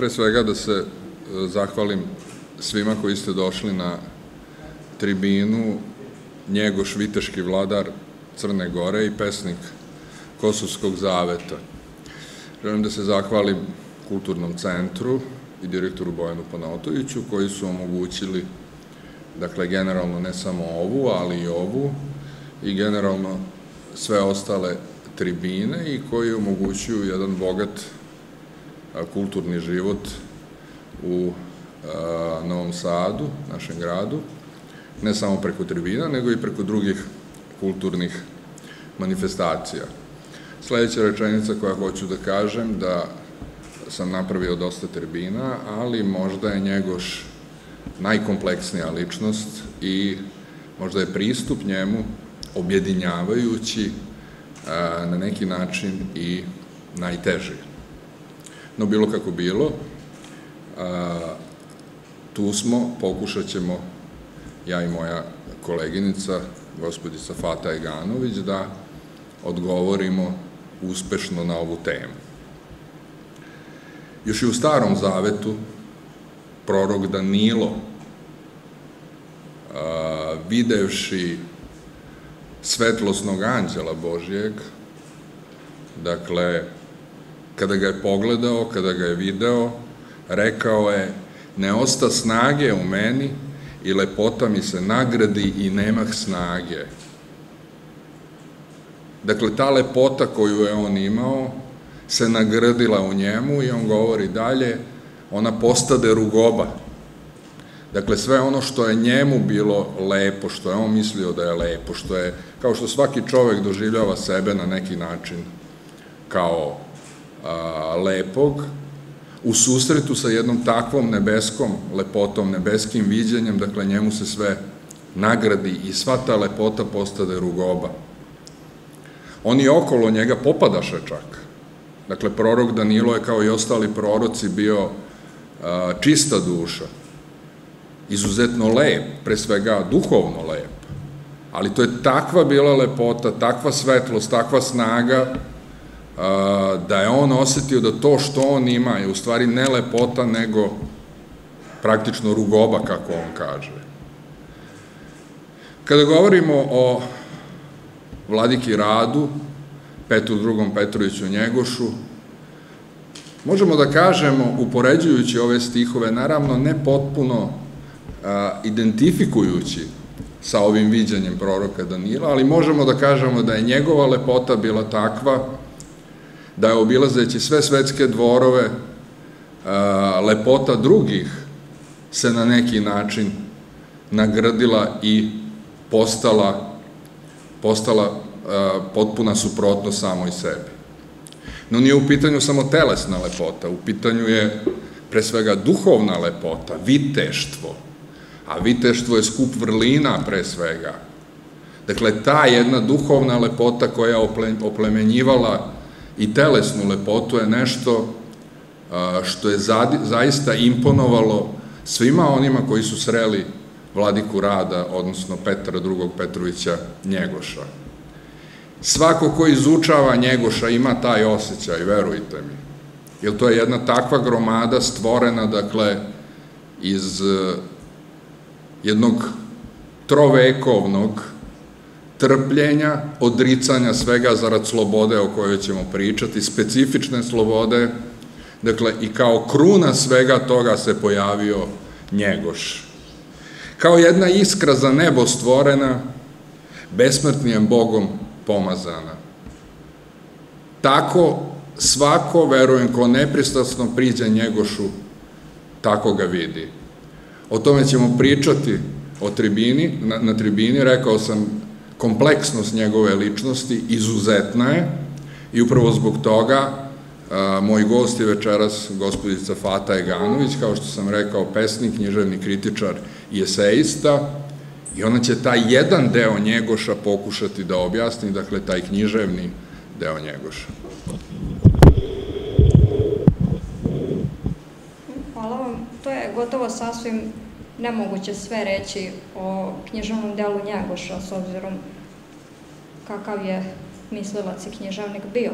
pre svega da se e, zahvalim svima koji ste došli na tribinu Njegoš Viteški vladar Crne Gore i pesnik Kosovskog zaveta. Želim da se zahvalim Kulturnom centru i direktoru Bojanu Panotoviću koji su omogućili dakle generalno ne samo ovu, ali i ovu i generalno sve ostale tribine i koji omogućuju jedan bogat kulturni život u Novom Sadu, našem gradu, ne samo preko tribina, nego i preko drugih kulturnih manifestacija. Sledeća rečenica koja hoću da kažem, da sam napravio dosta tribina, ali možda je Njegoš najkompleksnija ličnost i možda je pristup njemu objedinjavajući na neki način i najteži. No bilo kako bilo, tu smo, pokušat ćemo, ja i moja koleginica, gospodica Fata Eganović, da odgovorimo uspešno na ovu temu. Još i u starom zavetu prorok Danilo, videvši svetlosnog anđela Božijeg, dakle, kada ga je pogledao, kada ga je video, rekao je, ne osta snage u meni i lepota mi se nagradi i nemah snage. Dakle, ta lepota koju je on imao se nagradila u njemu i on govori dalje, ona postade rugoba. Dakle, sve ono što je njemu bilo lepo, što je on mislio da je lepo, što je, kao što svaki čovek doživljava sebe na neki način kao a, lepog, u susretu sa jednom takvom nebeskom lepotom, nebeskim viđenjem, dakle njemu se sve nagradi i sva ta lepota postade rugoba. Oni okolo njega popadaše čak. Dakle, prorok Danilo je kao i ostali proroci bio a, čista duša, izuzetno lep, pre svega duhovno lep, ali to je takva bila lepota, takva svetlost, takva snaga, da je on osetio da to što on ima je u stvari ne lepota, nego praktično rugoba, kako on kaže. Kada govorimo o vladiki Radu, Petru II. Petroviću Njegošu, možemo da kažemo, upoređujući ove stihove, naravno ne potpuno identifikujući sa ovim viđanjem proroka Danila, ali možemo da kažemo da je njegova lepota bila takva da je obilazeći sve svetske dvorove lepota drugih se na neki način nagradila i postala, postala potpuna suprotno samoj sebi. No nije u pitanju samo telesna lepota, u pitanju je pre svega duhovna lepota, viteštvo, a viteštvo je skup vrlina pre svega. Dakle, ta jedna duhovna lepota koja je oplemenjivala i telesnu lepotu je nešto što je zaista imponovalo svima onima koji su sreli vladiku rada, odnosno Petra II. Petrovića Njegoša. Svako ko izučava Njegoša ima taj osjećaj, verujte mi. Jer to je jedna takva gromada stvorena, dakle, iz jednog trovekovnog trpljenja, odricanja svega zarad slobode o kojoj ćemo pričati, specifične slobode, dakle i kao kruna svega toga se pojavio Njegoš. Kao jedna iskra za nebo stvorena, besmrtnijem Bogom pomazana. Tako svako, verujem, ko nepristavno priđe Njegošu, tako ga vidi. O tome ćemo pričati o tribini, na, na tribini, rekao sam kompleksnost njegove ličnosti izuzetna je i upravo zbog toga moj gost je večeras gospodica Fata Eganović, kao što sam rekao, pesnik, književni kritičar i eseista, i ona će taj jedan deo Njegoša pokušati da objasni, dakle, taj književni deo Njegoša. Hvala vam. To je gotovo sasvim nemoguće sve reći o književnom delu Njegoša, s obzirom kakav je mislilac i književnik bio.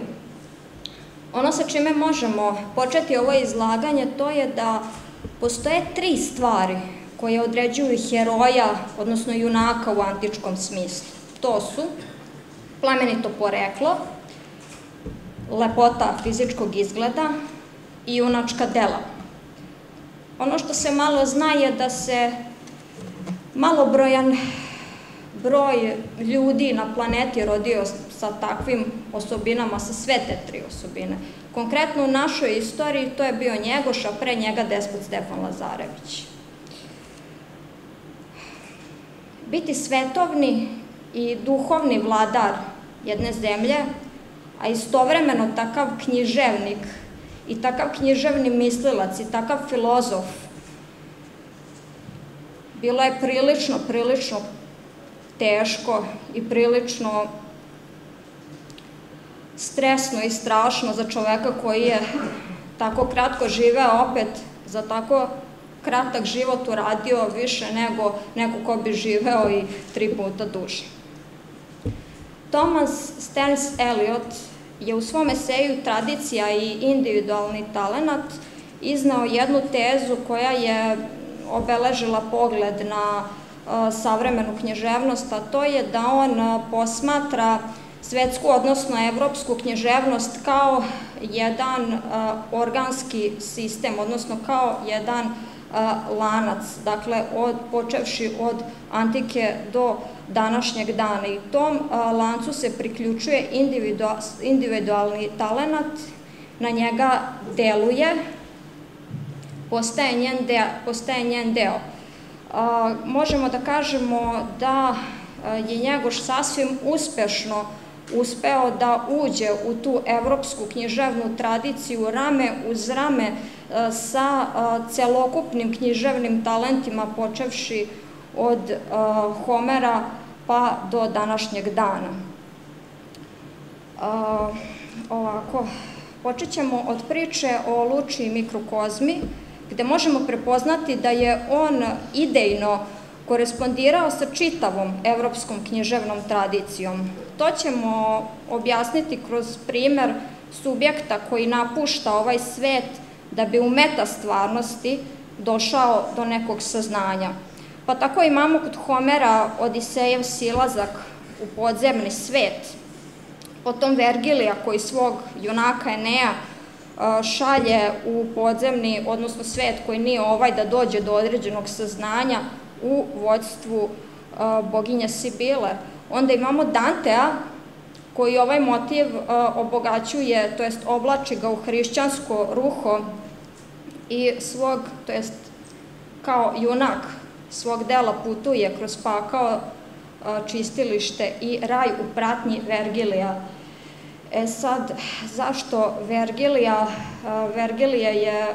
Ono sa čime možemo početi ovo izlaganje to je da postoje tri stvari koje određuju heroja, odnosno junaka u antičkom smislu. To su plemenito poreklo, lepota fizičkog izgleda i junačka dela. Ono što se malo zna je da se malobrojan broj ljudi na planeti rodio sa takvim osobinama, sa sve te tri osobine. Konkretno u našoj istoriji to je bio Njegoš, a pre njega despot Stefan Lazarević. Biti svetovni i duhovni vladar jedne zemlje, a istovremeno takav književnik i takav književni mislilac i takav filozof, bilo je prilično, prilično teško i prilično stresno i strašno za čoveka koji je tako kratko živeo opet za tako kratak život uradio više nego neko ko bi živeo i tri puta duže. Thomas Stearns Eliot je u svom eseju Tradicija i individualni talenat iznao jednu tezu koja je obeležila pogled na savremenu knježevnost, a to je da on posmatra svetsku, odnosno evropsku knježevnost kao jedan organski sistem, odnosno kao jedan lanac, dakle od, počevši od antike do današnjeg dana i tom lancu se priključuje individualni talenat, na njega deluje, postaje njen, deo. možemo da kažemo da je Njegoš sasvim uspešno uspeo da uđe u tu evropsku književnu tradiciju rame uz rame sa celokupnim književnim talentima počevši od Homera pa do današnjeg dana. Ovako, počet ćemo od priče o Luči i mikrokozmi, gde možemo prepoznati da je on idejno korespondirao sa čitavom evropskom književnom tradicijom. To ćemo objasniti kroz primer subjekta koji napušta ovaj svet da bi u meta stvarnosti došao do nekog saznanja. Pa tako imamo kod Homera Odisejev silazak u podzemni svet, potom Vergilija koji svog junaka Enea šalje u podzemni, odnosno svet koji nije ovaj da dođe do određenog saznanja u vođstvu boginje Sibile. Onda imamo Dantea koji ovaj motiv obogaćuje, to jest oblači ga u hrišćansko ruho i svog, to jest kao junak svog dela putuje kroz pakao, čistilište i raj u pratnji Vergilija. E sad, zašto Vergilija? Vergilija je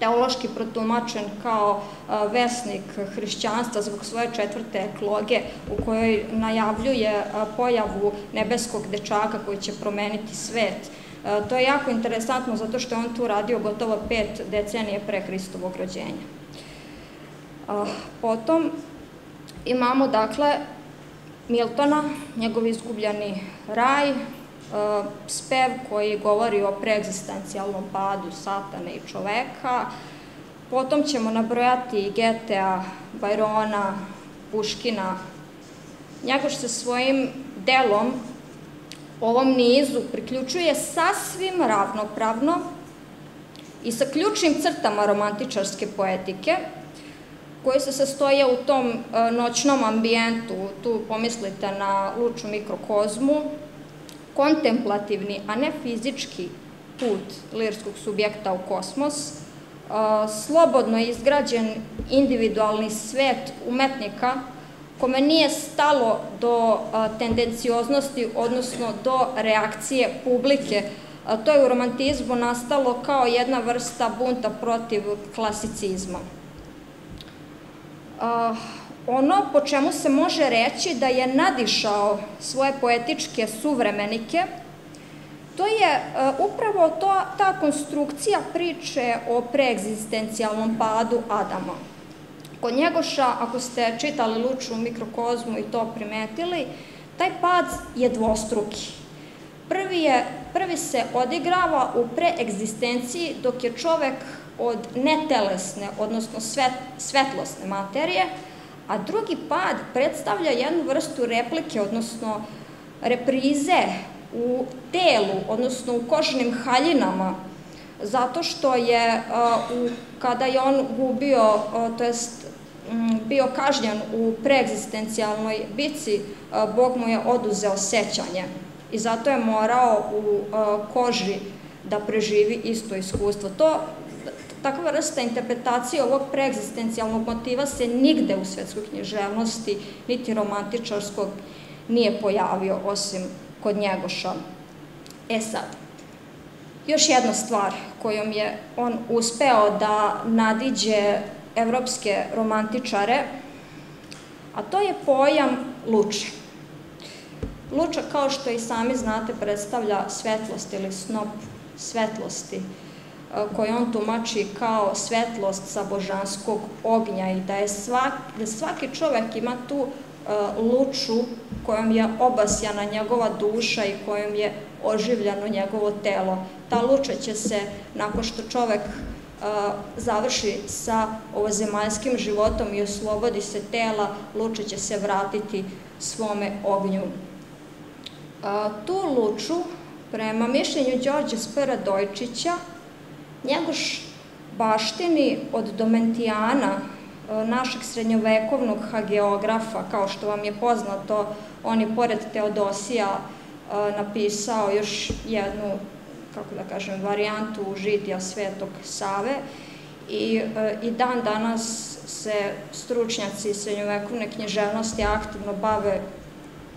teološki protumačen kao vesnik hrišćanstva zbog svoje četvrte ekloge u kojoj najavljuje pojavu nebeskog dečaka koji će promeniti svet. To je jako interesantno zato što je on tu radio gotovo pet decenije pre Hristovog rođenja. Potom imamo dakle Miltona, njegov izgubljeni raj, spev koji govori o preegzistencijalnom padu satane i čoveka. Potom ćemo nabrojati Getea, Bajrona, Puškina. Njegoš se svojim delom ovom nizu priključuje sasvim ravnopravno i sa ključnim crtama romantičarske poetike, koje se sastoje u tom noćnom ambijentu, tu pomislite na luču mikrokozmu, kontemplativni, a ne fizički put lirskog subjekta u kosmos, slobodno izgrađen individualni svet umetnika kome nije stalo do tendencioznosti, odnosno do reakcije publike. To je u romantizmu nastalo kao jedna vrsta bunta protiv klasicizma. Ono po čemu se može reći da je nadišao svoje poetičke suvremenike, to je upravo to, ta konstrukcija priče o preegzistencijalnom padu Adama. Kod Njegoša, ako ste čitali Luču mikrokozmu i to primetili, taj pad je dvostruki. Prvi je prvi se odigrava u preegzistenciji dok je čovek od netelesne, odnosno svet, svetlosne materije, a drugi pad predstavlja jednu vrstu replike, odnosno reprize u telu, odnosno u kožnim haljinama, zato što je, u, kada je on gubio, to jest bio kažnjen u preegzistencijalnoj bici, Bog mu je oduzeo sećanje i zato je morao u koži da preživi isto iskustvo. To Takva vrsta interpretacije ovog preegzistencijalnog motiva se nigde u svetskoj književnosti, niti romantičarskog, nije pojavio, osim kod Njegoša. E sad, još jedna stvar kojom je on uspeo da nadiđe evropske romantičare, a to je pojam luče. Luča, kao što i sami znate, predstavlja svetlost ili snop svetlosti koje on tumači kao svetlost sa božanskog ognja i da je da svaki čovek ima tu luču kojom je obasjana njegova duša i kojom je oživljeno njegovo telo. Ta luča će se, nakon što čovek završi sa ovozemaljskim životom i oslobodi se tela, luča će se vratiti svome ognju. Tu luču, prema mišljenju Đorđe Spera Dojčića, Njegoš baštini od Domentijana, našeg srednjovekovnog hageografa, kao što vam je poznato, on je pored Teodosija napisao još jednu, kako da kažem, varijantu žitija Svetog Save i, e, i dan danas se stručnjaci srednjovekovne književnosti aktivno bave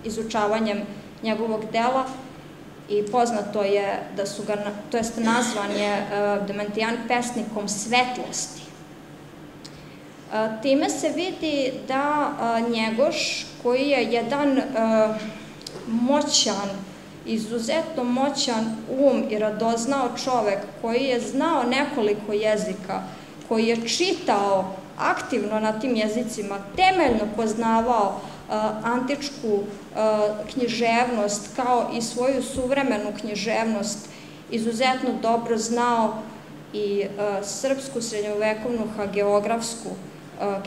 izučavanjem njegovog dela i poznato je da su ga, to jest nazvan je e, Dementijan pesnikom svetlosti. E, time se vidi da Njegoš, koji je jedan moćan, izuzetno moćan um i radoznao čovek, koji je znao nekoliko jezika, koji je čitao aktivno na tim jezicima, temeljno poznavao antičku književnost kao i svoju suvremenu književnost izuzetno dobro znao i srpsku srednjovekovnu hageografsku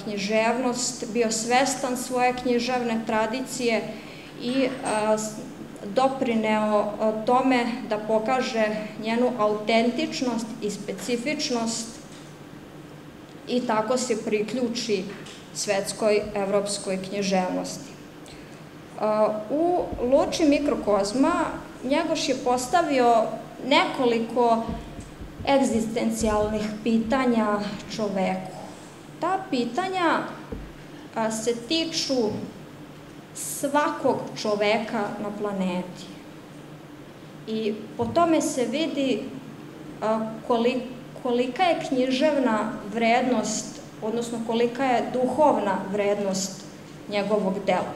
književnost, bio svestan svoje književne tradicije i doprineo tome da pokaže njenu autentičnost i specifičnost i tako se priključi svetskoj evropskoj književnosti. U Luči mikrokozma Njegoš je postavio nekoliko egzistencijalnih pitanja čoveku. Ta pitanja se tiču svakog čoveka na planeti. I po tome se vidi kolika je književna vrednost odnosno kolika je duhovna vrednost njegovog dela.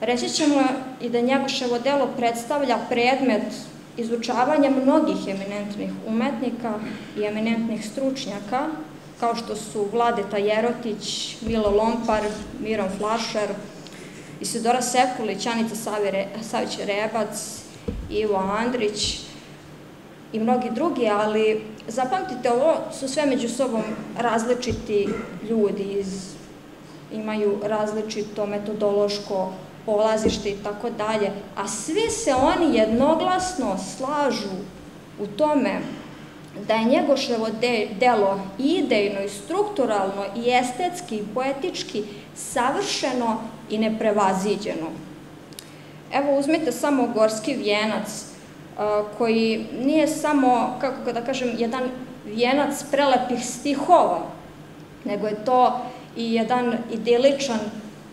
Reći ćemo i da Njegoševo delo predstavlja predmet izučavanja mnogih eminentnih umetnika i eminentnih stručnjaka, kao što su Vladeta Jerotić, Milo Lompar, Miron Flašer, Isidora Sekulić, Anica Savić-Rebac, Ivo Andrić i mnogi drugi, ali Zapamtite, ovo su sve među sobom različiti ljudi, iz, imaju različito metodološko polazište i tako dalje, a svi se oni jednoglasno slažu u tome da je Njegoševo de, delo idejno i strukturalno i estetski i poetički savršeno i neprevaziđeno. Evo uzmite samo Gorski vijenac, koji nije samo, kako da kažem, jedan vijenac prelepih stihova, nego je to i jedan idiličan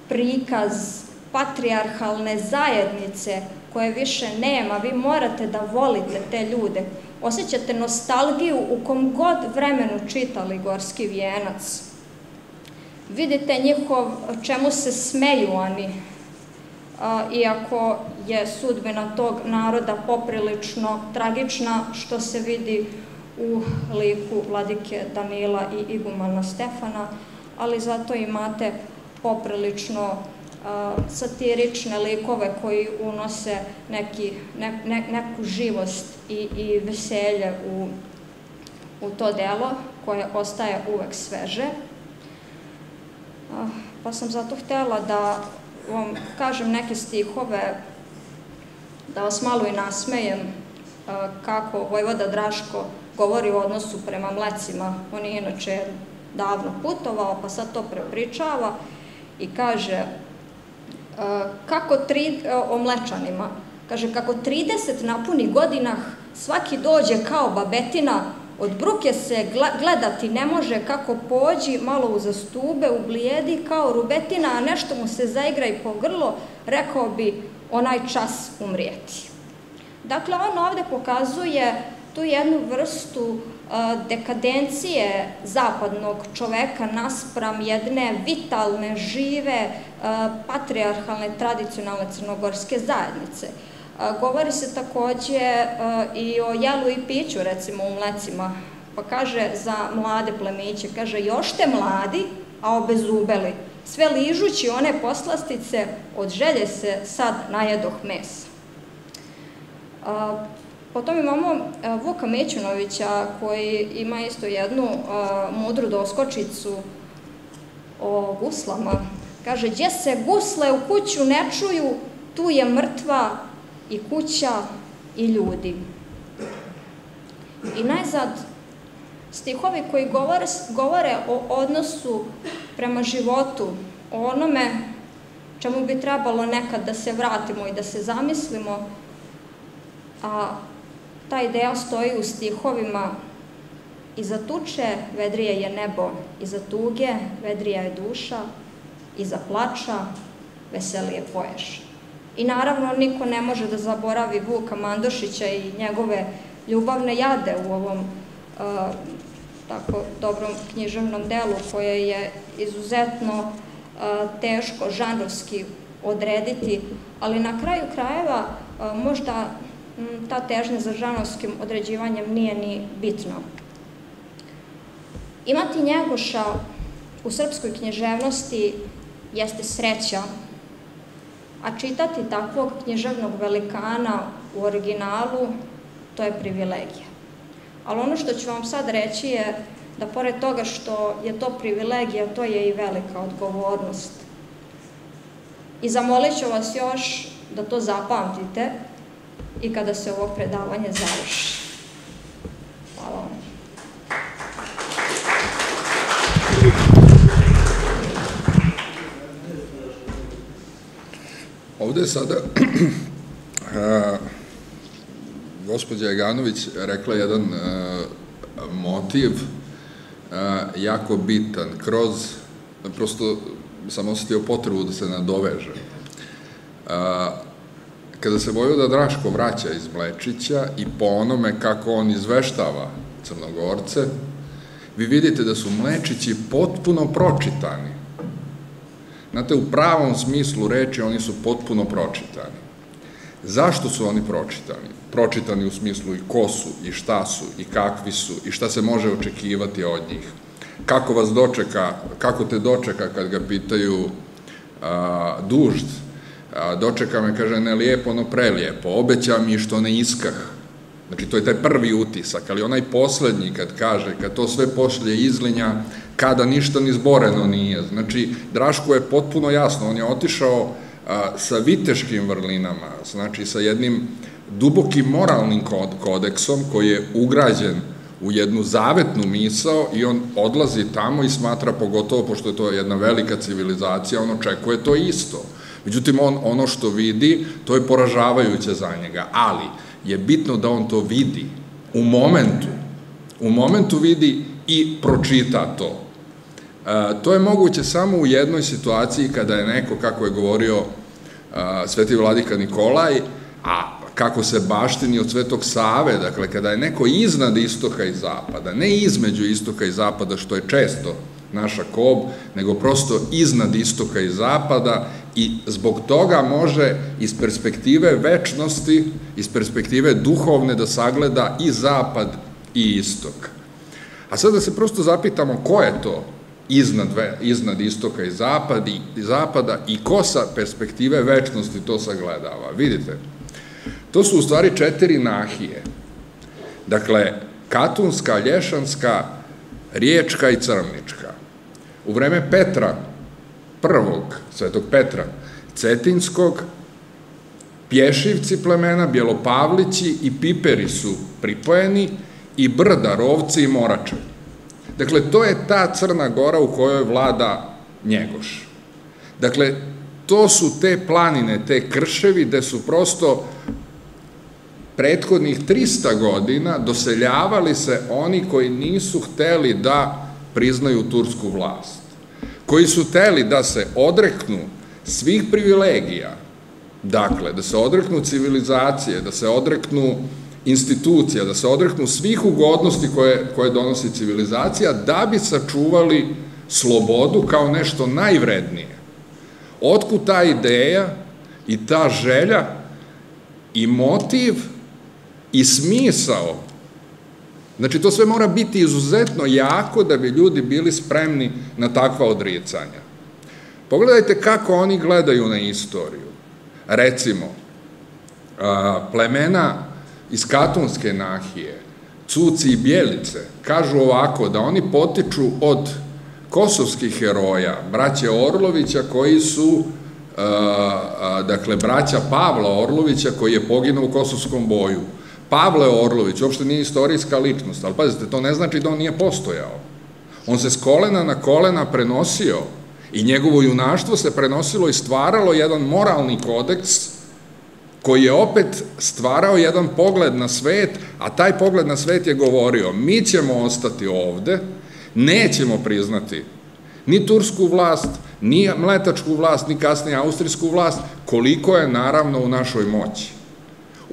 prikaz patrijarhalne zajednice koje više nema. Vi morate da volite te ljude. Osjećate nostalgiju u kom god vremenu čitali Gorski vijenac. Vidite njihov, čemu se smeju oni, iako je sudbina tog naroda poprilično tragična, što se vidi u liku vladike Danila i igumana Stefana, ali zato imate poprilično satirične likove koji unose neki, ne, ne, neku živost i, i veselje u, u to delo koje ostaje uvek sveže. Pa sam zato htela da vam kažem neke stihove, da vas malo i nasmejem kako Vojvoda Draško govori o odnosu prema mlecima. On je inače davno putovao, pa sad to prepričava i kaže kako tri, o mlečanima, kaže kako 30 napuni godinah svaki dođe kao babetina, od bruke se gledati ne može kako pođi malo uza stube, ublijedi kao rubetina, a nešto mu se zaigra i po grlo, rekao bi onaj čas umrijeti. Dakle, on ovde pokazuje tu jednu vrstu dekadencije zapadnog čoveka naspram jedne vitalne, žive, patriarhalne, tradicionalne crnogorske zajednice. Govori se takođe i o jelu i piću, recimo u mlecima, pa kaže za mlade plemiće, kaže još te mladi, a obezubeli, sve ližući one poslastice, od želje se sad najedoh mesa. Potom imamo Vuka Mećunovića koji ima isto jednu mudru doskočicu o guslama. Kaže, gdje se gusle u kuću ne čuju, tu je mrtva i kuća i ljudi. I najzad, stihovi koji govore, govore o odnosu prema životu, o onome čemu bi trebalo nekad da se vratimo i da se zamislimo, a ta ideja stoji u stihovima Iza tuče vedrije je nebo, iza tuge vedrija je duša, iza plača veselije poješ. I naravno niko ne može da zaboravi Vuka Mandošića i njegove ljubavne jade u ovom uh, tako dobrom književnom delu koje je izuzetno uh, teško žanrovski odrediti, ali na kraju krajeva uh, možda ta težnja za žanovskim određivanjem nije ni bitno. Imati Njegoša u srpskoj knježevnosti jeste sreća, a čitati takvog knježevnog velikana u originalu, to je privilegija. Ali ono što ću vam sad reći je da pored toga što je to privilegija, to je i velika odgovornost. I zamolit ću vas još da to zapamtite, i kada se ovo predavanje završi. Hvala vam. Ovde je sada gospođa Jaganović rekla jedan motiv jako bitan, kroz, prosto sam osetio potrebu da se nadoveže kada se Vojvoda Draško vraća iz Mlečića i po onome kako on izveštava Crnogorce, vi vidite da su Mlečići potpuno pročitani. Znate, u pravom smislu reči oni su potpuno pročitani. Zašto su oni pročitani? Pročitani u smislu i ko su, i šta su, i kakvi su, i šta se može očekivati od njih. Kako vas dočeka, kako te dočeka kad ga pitaju dužd, dočeka me, kaže, ne lijepo, ono prelijepo, obeća mi što ne iskah. Znači, to je taj prvi utisak, ali onaj poslednji kad kaže, kad to sve pošlje izlinja, kada ništa ni zboreno nije. Znači, Draško je potpuno jasno, on je otišao sa viteškim vrlinama, znači sa jednim dubokim moralnim kodeksom koji je ugrađen u jednu zavetnu misao i on odlazi tamo i smatra, pogotovo pošto je to jedna velika civilizacija, on očekuje to isto. Međutim, on ono što vidi, to je poražavajuće za njega, ali je bitno da on to vidi u momentu, u momentu vidi i pročita to. E, to je moguće samo u jednoj situaciji kada je neko, kako je govorio e, Sveti Vladika Nikolaj, a kako se baštini od Svetog Save, dakle, kada je neko iznad istoka i zapada, ne između istoka i zapada, što je često naša kob, nego prosto iznad istoka i zapada i zbog toga može iz perspektive večnosti, iz perspektive duhovne da sagleda i zapad i istok. A sada da se prosto zapitamo ko je to iznad, iznad istoka i zapada, i zapada i ko sa perspektive večnosti to sagledava. Vidite, to su u stvari četiri nahije. Dakle, Katunska, Lješanska, Riječka i Crnička. U vreme Petra, prvog, svetog Petra, Cetinskog, Pješivci plemena, Bjelopavlići i Piperi su pripojeni i Brda, Rovci i Morače. Dakle, to je ta Crna Gora u kojoj vlada Njegoš. Dakle, to su te planine, te krševi, gde su prosto prethodnih 300 godina doseljavali se oni koji nisu hteli da priznaju tursku vlast, koji su hteli da se odreknu svih privilegija, dakle, da se odreknu civilizacije, da se odreknu institucija, da se odreknu svih ugodnosti koje, koje donosi civilizacija, da bi sačuvali slobodu kao nešto najvrednije. Otkud ta ideja i ta želja i motiv i smisao. Znači, to sve mora biti izuzetno jako da bi ljudi bili spremni na takva odricanja. Pogledajte kako oni gledaju na istoriju. Recimo, plemena iz Katunske nahije, Cuci i Bjelice, kažu ovako da oni potiču od kosovskih heroja, braće Orlovića koji su dakle, braća Pavla Orlovića koji je poginuo u kosovskom boju, Pavle Orlović uopšte nije istorijska ličnost, ali pazite, to ne znači da on nije postojao. On se s kolena na kolena prenosio i njegovo junaštvo se prenosilo i stvaralo jedan moralni kodeks koji je opet stvarao jedan pogled na svet, a taj pogled na svet je govorio mi ćemo ostati ovde, nećemo priznati ni tursku vlast, ni mletačku vlast, ni kasnije austrijsku vlast, koliko je naravno u našoj moći.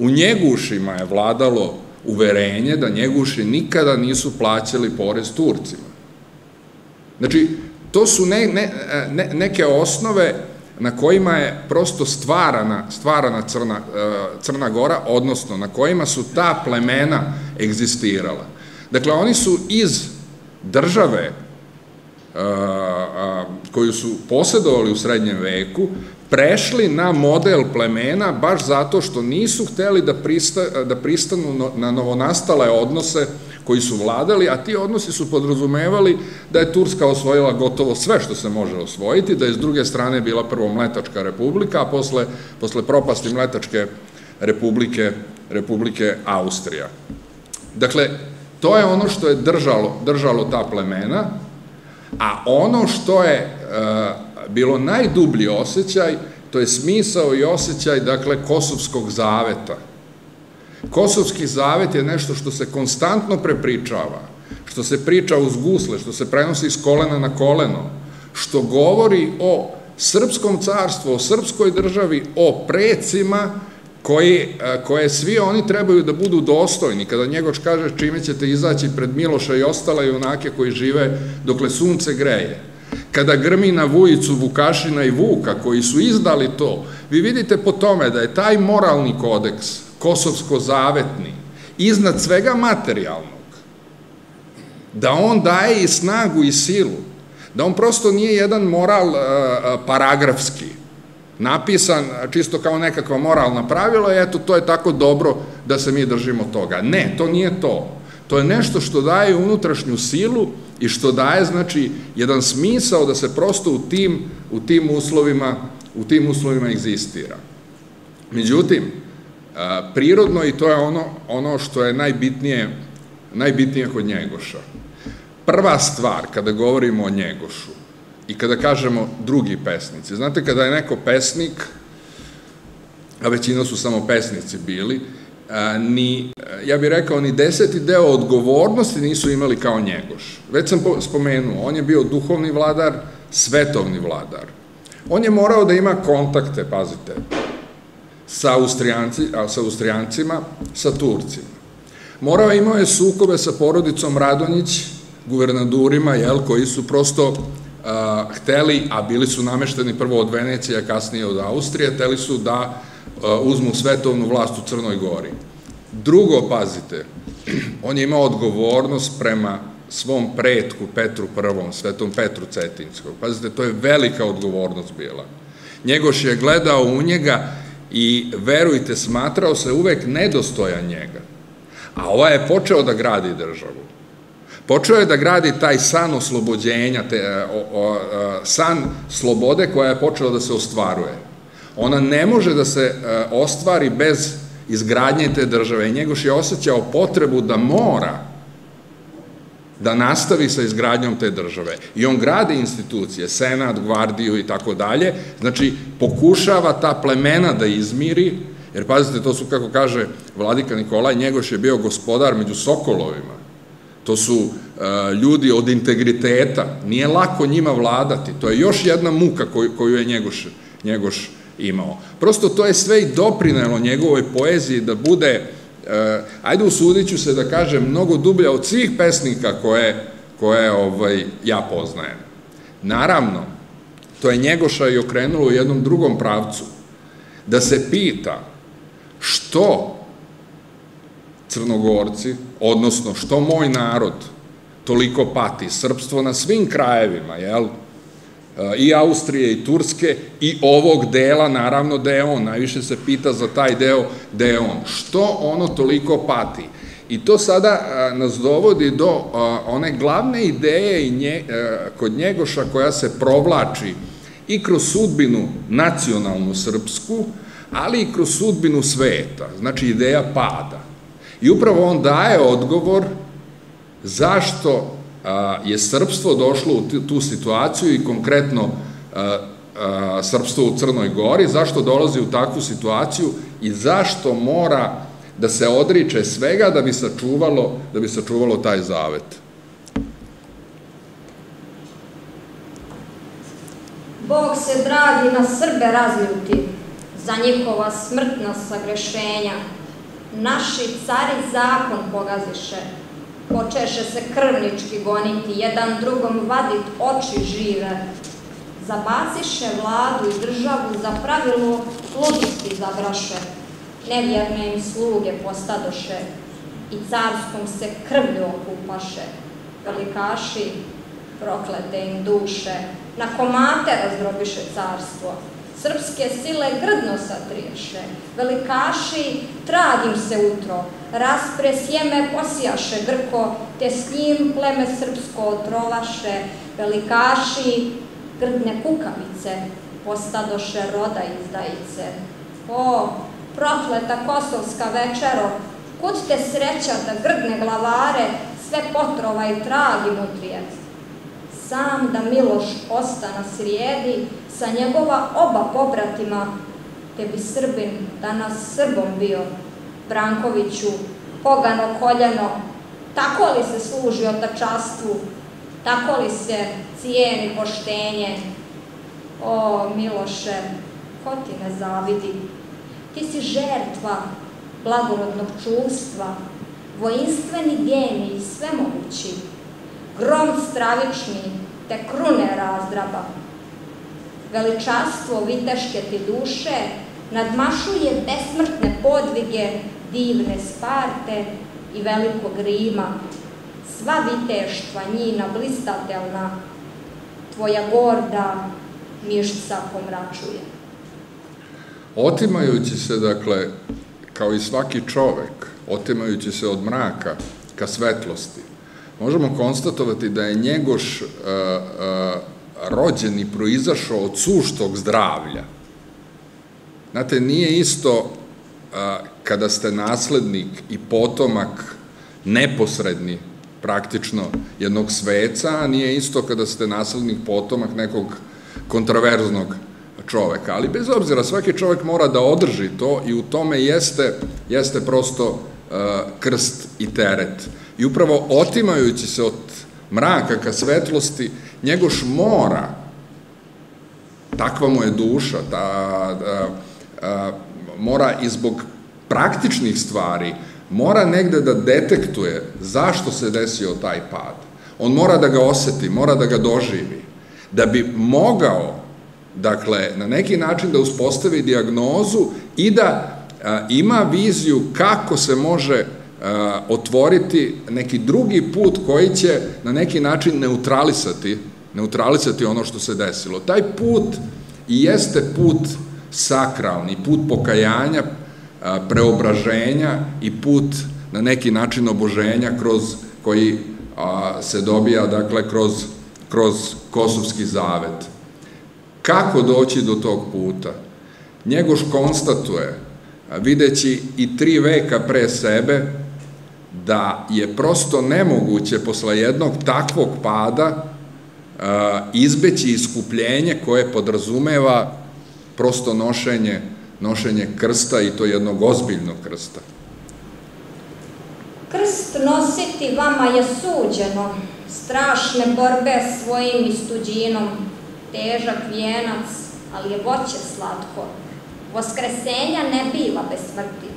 U njegušima je vladalo uverenje da njeguši nikada nisu plaćali porez Turcima. Znači, to su ne, ne, ne, neke osnove na kojima je prosto stvarana, stvarana Crna, e, Crna Gora, odnosno na kojima su ta plemena egzistirala. Dakle, oni su iz države e, koju su posjedovali u srednjem veku, prešli na model plemena baš zato što nisu hteli da, prista, da pristanu na novonastale odnose koji su vladali, a ti odnosi su podrazumevali da je Turska osvojila gotovo sve što se može osvojiti, da je s druge strane bila prvo Mletačka republika, a posle, posle propasti Mletačke republike, republike Austrija. Dakle, to je ono što je držalo, držalo ta plemena, a ono što je uh, bilo najdublji osjećaj, to je smisao i osjećaj, dakle, Kosovskog zaveta. Kosovski zavet je nešto što se konstantno prepričava, što se priča uz gusle, što se prenosi iz kolena na koleno, što govori o srpskom carstvu, o srpskoj državi, o precima koji, koje svi oni trebaju da budu dostojni. Kada Njegoč kaže čime ćete izaći pred Miloša i ostale junake koji žive dokle sunce greje kada grmi na Vujicu, Vukašina i Vuka, koji su izdali to, vi vidite po tome da je taj moralni kodeks, kosovsko-zavetni, iznad svega materijalnog, da on daje i snagu i silu, da on prosto nije jedan moral uh, paragrafski, napisan čisto kao nekakva moralna pravila i eto, to je tako dobro da se mi držimo toga. Ne, to nije to. To je nešto što daje unutrašnju silu i što daje, znači, jedan smisao da se prosto u tim, u tim uslovima, u tim uslovima egzistira. Međutim, prirodno i to je ono, ono što je najbitnije, najbitnije kod Njegoša. Prva stvar, kada govorimo o Njegošu i kada kažemo drugi pesnici, znate, kada je neko pesnik, a većina su samo pesnici bili, ni, ja bih rekao, ni deseti deo odgovornosti nisu imali kao njegoš. Već sam spomenuo, on je bio duhovni vladar, svetovni vladar. On je morao da ima kontakte, pazite, sa, Austrijanci, sa Austrijancima, sa Turcima. Morao imao je sukobe sa porodicom Radonjić, guvernadurima, jel, koji su prosto a, hteli, a bili su namešteni prvo od Venecije, a kasnije od Austrije, hteli su da uzmu svetovnu vlast u Crnoj Gori. Drugo, pazite, on je imao odgovornost prema svom pretku Petru I, svetom Petru Cetinskog. Pazite, to je velika odgovornost bila. Njegoš je gledao u njega i, verujte, smatrao se uvek nedostojan njega. A ova je počeo da gradi državu. Počeo je da gradi taj san oslobođenja, o, o, san slobode koja je počela da se ostvaruje. Ona ne može da se ostvari bez izgradnje te države. I Njegoš je osjećao potrebu da mora da nastavi sa izgradnjom te države. I on gradi institucije, senat, gvardiju i tako dalje, znači pokušava ta plemena da izmiri, jer pazite, to su, kako kaže vladika Nikolaj, Njegoš je bio gospodar među sokolovima, to su uh, ljudi od integriteta, nije lako njima vladati, to je još jedna muka koju, koju je Njegoš, Njegoš imao. Prosto to je sve i doprinelo njegovoj poeziji da bude e, ajde usudit ću se da kažem, mnogo dublja od svih pesnika koje, koje ovaj, ja poznajem. Naravno, to je Njegoša i okrenulo u jednom drugom pravcu, da se pita što crnogorci, odnosno što moj narod toliko pati, srpstvo na svim krajevima, jel? I Austrije i Turske i ovog dela, naravno da je on, najviše se pita za taj deo da je on. Što ono toliko pati? I to sada nas dovodi do one glavne ideje i nje, kod Njegoša koja se provlači i kroz sudbinu nacionalnu srpsku, ali i kroz sudbinu sveta, znači ideja pada. I upravo on daje odgovor zašto je srpstvo došlo u tu situaciju i konkretno srpstvo u Crnoj Gori, zašto dolazi u takvu situaciju i zašto mora da se odriče svega da bi sačuvalo, da bi sačuvalo taj zavet. Bog se dragi na Srbe razljuti za njihova smrtna sagrešenja. Naši cari zakon pogaziše, počeše se krvnički goniti, jedan drugom vadit oči žive, zabaciše vladu i državu za pravilo ludosti zabraše, nevjerne im sluge postadoše i carskom se krvlju okupaše, velikaši proklete im duše, na komate razdrobiše carstvo, Srpske sile grdno satriješe, velikaši tradim se utro, raspre sjeme posijaše grko, te s njim pleme srpsko otrovaše, velikaši grdne kukavice, postadoše roda izdajice. O, prokleta kosovska večero, kud te sreća da grdne glavare, sve potrova i tragi mutrije. Sam da Miloš ostana srijedi, sa njegova oba pobratima, te bi Srbin danas Srbom bio, Brankoviću, pogano koljeno, tako li se služi otačastvu, tako li se cijeni poštenje? O, Miloše, ko ti ne zavidi? Ti si žertva blagorodnog čuvstva, vojinstveni genij svemogući, grom stravični, te krune razdraba, veličanstvo viteške ti duše, nadmašuje besmrtne podvige, divne Sparte i velikog Rima, sva viteštva njina blistatelna, tvoja gorda mišca pomračuje. Otimajući se, dakle, kao i svaki čovek, otimajući se od mraka ka svetlosti, možemo konstatovati da je Njegoš uh, rođen i proizašao od suštog zdravlja. Znate, nije isto kada ste naslednik i potomak neposredni praktično jednog sveca, a nije isto kada ste naslednik potomak nekog kontraverznog čoveka. Ali bez obzira, svaki čovek mora da održi to i u tome jeste, jeste prosto krst i teret. I upravo otimajući se od mraka ka svetlosti, njegoš mora, takva mu je duša, da, da a, mora i zbog praktičnih stvari, mora negde da detektuje zašto se desio taj pad. On mora da ga oseti, mora da ga doživi, da bi mogao, dakle, na neki način da uspostavi diagnozu i da a, ima viziju kako se može otvoriti neki drugi put koji će na neki način neutralisati, neutralisati ono što se desilo. Taj put i jeste put sakralni, put pokajanja, preobraženja i put na neki način oboženja kroz koji se dobija dakle kroz, kroz Kosovski zavet. Kako doći do tog puta? Njegoš konstatuje, videći i tri veka pre sebe, da je prosto nemoguće posle jednog takvog pada izbeći iskupljenje koje podrazumeva prosto nošenje, nošenje krsta i to jednog ozbiljnog krsta. Krst nositi vama je suđeno, strašne borbe svojim istuđinom, težak vijenac, ali je voće slatko. Voskresenja ne biva bez smrti,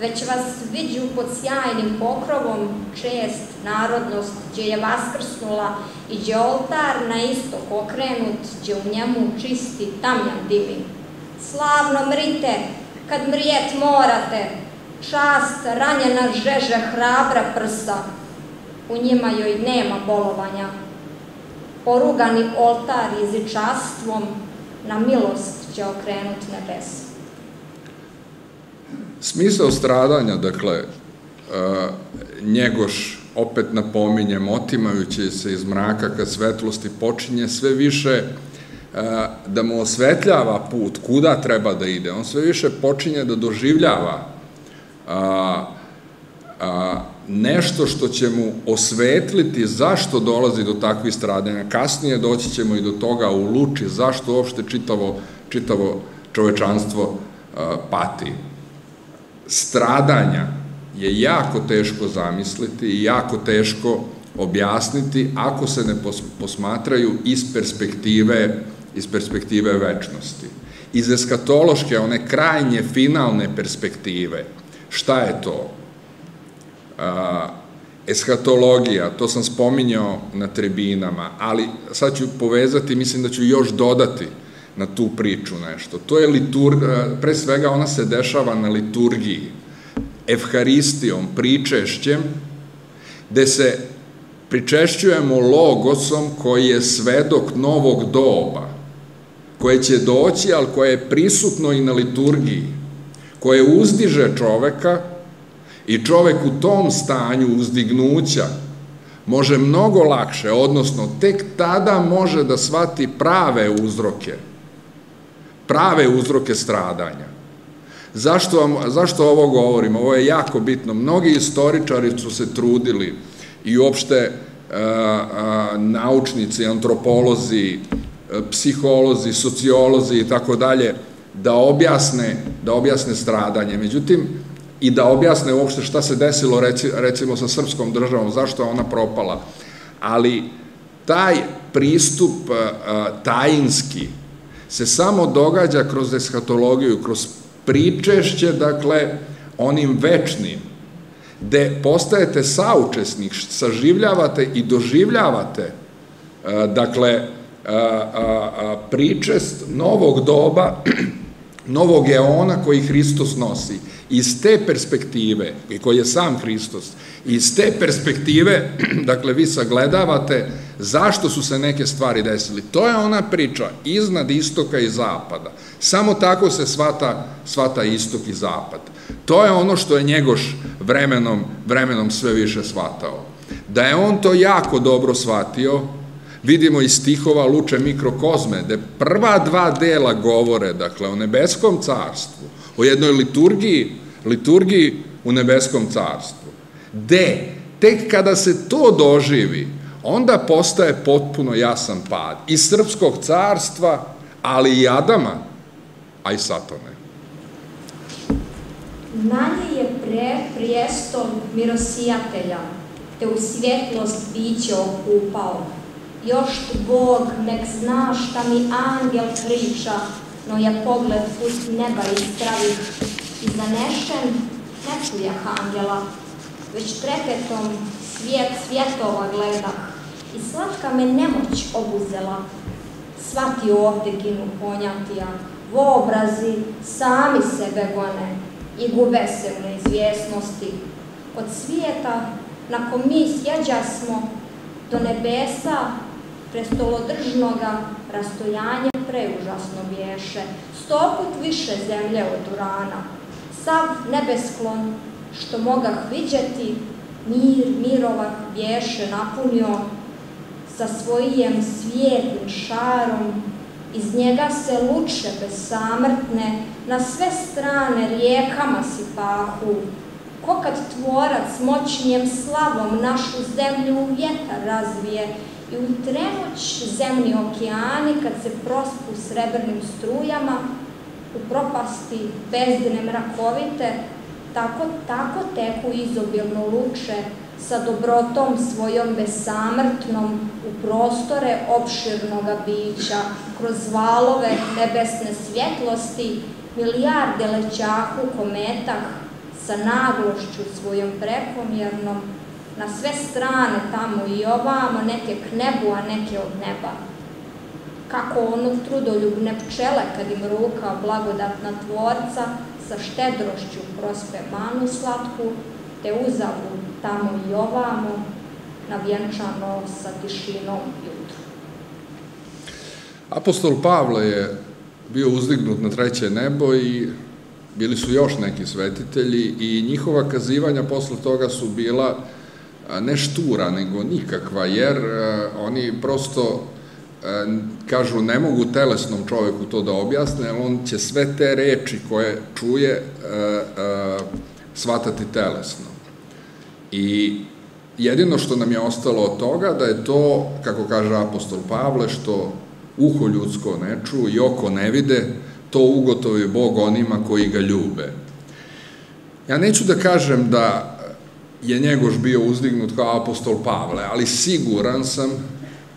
već vas viđu pod sjajnim pokrovom čest narodnost, gdje je vaskrsnula i gdje oltar na istok okrenut, gdje u njemu čisti tamjan dimi. Slavno mrite, kad mrijet morate, čast ranjena žeže hrabra prsa, u njima joj nema bolovanja. Porugani oltar jezičastvom na milost će okrenut nebesa. Smisao stradanja, dakle, njegoš, opet napominjem, otimajući se iz mraka ka svetlosti, počinje sve više da mu osvetljava put, kuda treba da ide. On sve više počinje da doživljava nešto što će mu osvetliti zašto dolazi do takvih stradanja. Kasnije doći ćemo i do toga u luči zašto uopšte čitavo, čitavo čovečanstvo pati stradanja je jako teško zamisliti i jako teško objasniti ako se ne posmatraju iz perspektive, iz perspektive večnosti. Iz eskatološke, one krajnje, finalne perspektive, šta je to? eskatologija, to sam spominjao na tribinama, ali sad ću povezati, mislim da ću još dodati na tu priču nešto. To je liturgija, pre svega ona se dešava na liturgiji, evharistijom, pričešćem, gde se pričešćujemo logosom koji je svedok novog doba, koje će doći, ali koje je prisutno i na liturgiji, koje uzdiže čoveka i čovek u tom stanju uzdignuća može mnogo lakše, odnosno tek tada može da shvati prave uzroke prave uzroke stradanja. Zašto, zašto ovo govorim? Ovo je jako bitno. Mnogi istoričari su se trudili i uopšte a, a, naučnici, antropolozi, psiholozi, sociolozi i tako dalje, da objasne, da objasne stradanje. Međutim, i da objasne uopšte šta se desilo reci, recimo sa srpskom državom, zašto je ona propala. Ali taj pristup tajinski, se samo događa kroz eshatologiju, kroz pričešće, dakle, onim večnim, gde postajete saučesnik, saživljavate i doživljavate, e, dakle, e, pričest novog doba, novog eona koji Hristos nosi. Iz te perspektive, i koji je sam Hristos, iz te perspektive, dakle, vi sagledavate zašto su se neke stvari desili. To je ona priča iznad istoka i zapada. Samo tako se svata, svata istok i zapad. To je ono što je njegoš vremenom, vremenom sve više shvatao. Da je on to jako dobro shvatio, vidimo iz stihova Luče mikrokozme, gde prva dva dela govore, dakle, o nebeskom carstvu, o jednoj liturgiji, liturgiji u nebeskom carstvu. De, tek kada se to doživi, onda postaje potpuno jasan pad i srpskog carstva, ali i Adama, a i Satane. Na nje je pre prijestol mirosijatelja, te u svjetlost biće okupao. Još Bog nek zna šta mi angel priča, no ja pogled put neba istravih i zanešen ne čujah angela, već trepetom svijet svjetova gledah i slatka me nemoć obuzela. Svati ovde ginu ponjatija, obrazi sami sebe gone i gube se u neizvjesnosti. od svijeta, na kom mi sjeđa smo do nebesa, prestolodržnoga rastojanje preužasno bješe, stoput više zemlje od urana, sav nebesklon, što mogah vidjeti, mir, mirova bješe napunio sa svojim svijetlim šarom, iz njega se luče besamrtne, na sve strane rijekama sipahu, ko kad tvorac moćnijem slavom našu zemlju u vjetar razvije i u trenuć zemni okeani kad se prospu srebrnim strujama, u propasti bezdne mrakovite, tako, tako teku izobilno luče sa dobrotom svojom besamrtnom u prostore opširnoga bića, kroz valove nebesne svjetlosti, milijarde lećahu kometah, sa naglošću svojom prekomjernom, na sve strane tamo i ovamo, neke k nebu, a neke od neba. Kako onog trudoljubne pčele kad im ruka blagodatna tvorca sa štedrošću prospe manu slatku, te uzavu tamo i ovamo, navjenčano sa tišinom jutru. Apostol Pavle je bio uzdignut na treće nebo i bili su još neki svetitelji i njihova kazivanja posle toga su bila ne štura, nego nikakva, jer oni prosto kažu ne mogu telesnom čoveku to da objasne, on će sve te reči koje čuje shvatati telesno. I jedino što nam je ostalo od toga da je to, kako kaže apostol Pavle, što uho ljudsko ne ču i oko ne vide, to ugotovi Bog onima koji ga ljube. Ja neću da kažem da je Njegoš bio uzdignut kao apostol Pavle, ali siguran sam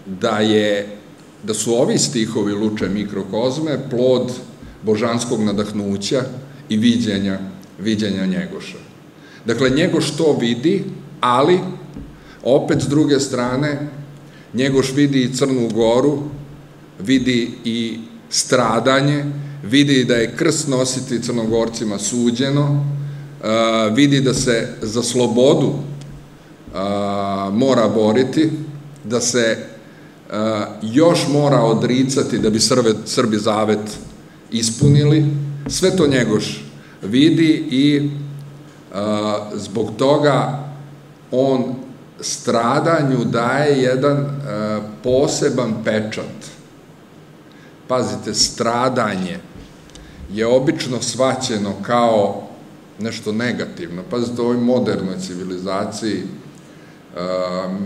da je da su ovi stihovi Luče mikrokozme plod božanskog nadahnuća i viđenja, viđenja Njegoša. Dakle, Njegoš to vidi, ali opet s druge strane Njegoš vidi i Crnu Goru, vidi i stradanje, vidi da je krst nositi crnogorcima suđeno, vidi da se za slobodu mora boriti, da se još mora odricati da bi Srbi zavet ispunili. Sve to Njegoš vidi i zbog toga on stradanju daje jedan poseban pečat. Pazite, stradanje je obično svaćeno kao nešto negativno. Pazite, u ovoj modernoj civilizaciji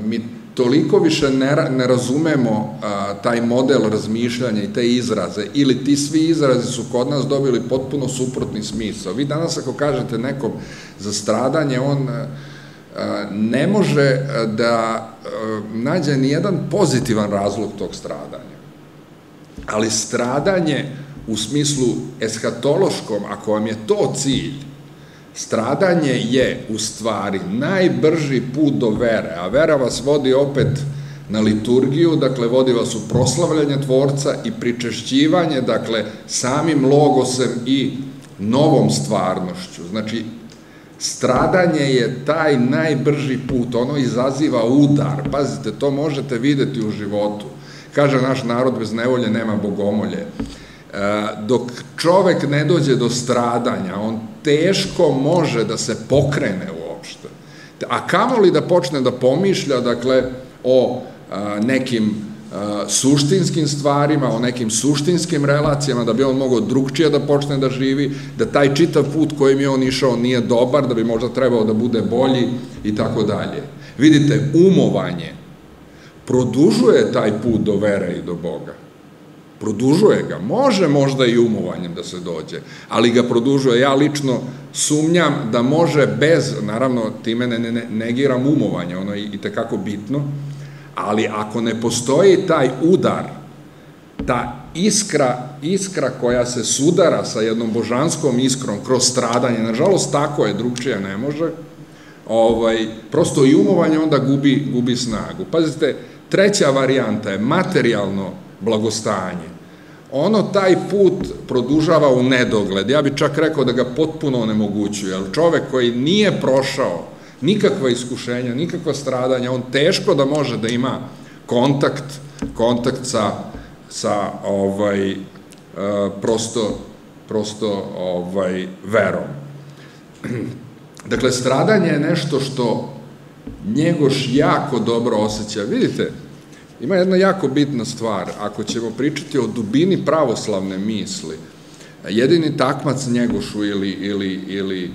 mi toliko više ne, razumemo taj model razmišljanja i te izraze, ili ti svi izrazi su kod nas dobili potpuno suprotni smisao. Vi danas ako kažete nekom za stradanje, on ne može da nađe ni jedan pozitivan razlog tog stradanja. Ali stradanje u smislu eshatološkom, ako vam je to cilj, Stradanje je u stvari najbrži put do vere, a vera vas vodi opet na liturgiju, dakle vodi vas u proslavljanje tvorca i pričešćivanje, dakle samim logosem i novom stvarnošću. Znači, stradanje je taj najbrži put, ono izaziva udar, pazite, to možete videti u životu. Kaže naš narod, bez nevolje nema bogomolje. Dok čovek ne dođe do stradanja, on teško može da se pokrene uopšte. A kamo li da počne da pomišlja, dakle, o nekim suštinskim stvarima, o nekim suštinskim relacijama, da bi on mogao drugčije da počne da živi, da taj čitav put kojim je on išao nije dobar, da bi možda trebao da bude bolji i tako dalje. Vidite, umovanje produžuje taj put do vere i do Boga produžuje ga. Može možda i umovanjem da se dođe, ali ga produžuje. Ja lično sumnjam da može bez, naravno time ne, ne negiram umovanje, ono je i tekako bitno, ali ako ne postoji taj udar, ta iskra, iskra koja se sudara sa jednom božanskom iskrom kroz stradanje, nažalost tako je, drugčije ne može, ovaj, prosto i umovanje onda gubi, gubi snagu. Pazite, treća varijanta je materijalno blagostanje. Ono taj put produžava u nedogled. Ja bih čak rekao da ga potpuno onemogućuje, jer čovek koji nije prošao nikakva iskušenja, nikakva stradanja, on teško da može da ima kontakt, kontakt sa, sa ovaj, e, prosto, prosto ovaj, verom. Dakle, stradanje je nešto što Njegoš jako dobro osjeća. Vidite, ima jedna jako bitna stvar. Ako ćemo pričati o dubini pravoslavne misli, jedini takmac Njegošu ili, ili, ili